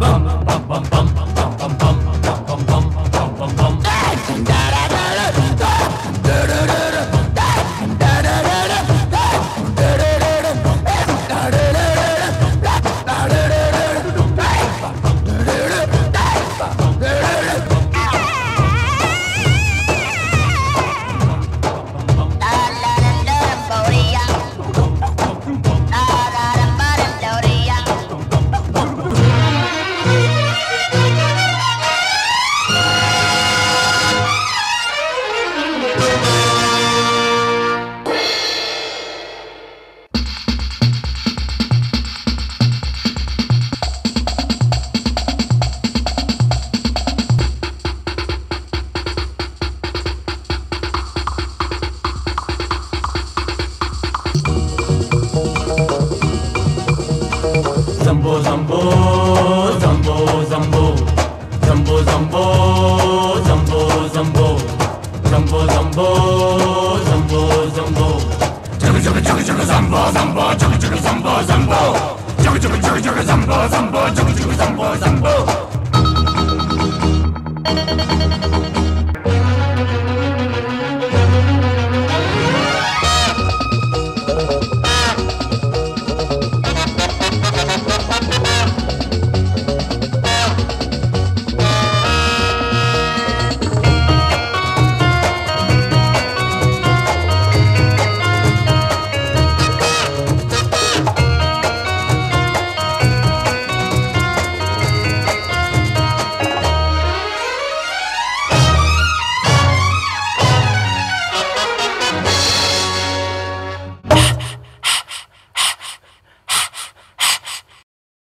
bum zambo zambo zambo. Zambo zambo zambo zambo. Zambo zambo zambo zambo. Chugga chugga chugga chugga zambo zambo. Chugga chugga zambo zambo. Chugga chugga chugga chugga zambo zambo. Chugga